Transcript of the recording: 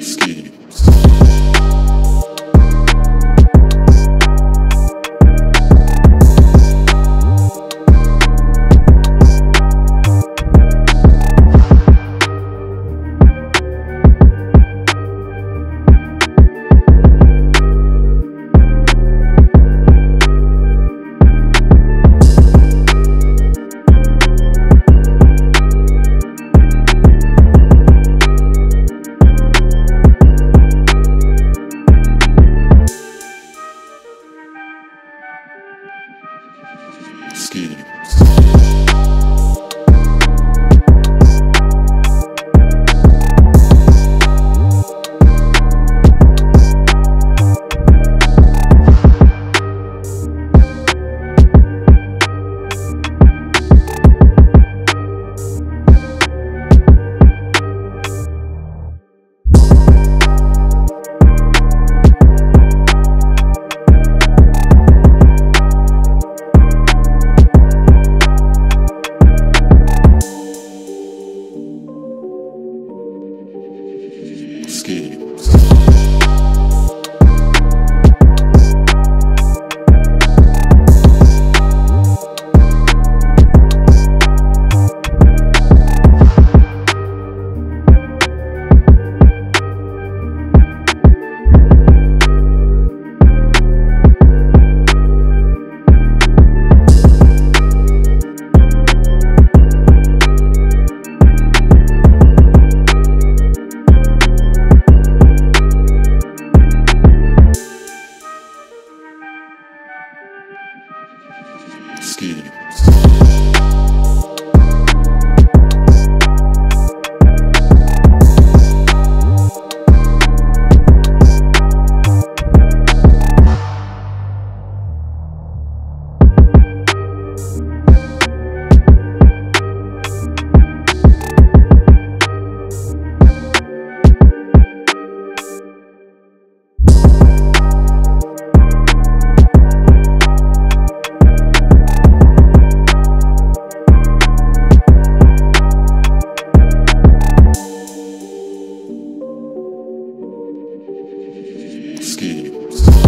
Ski. Ski. Ski. escapes.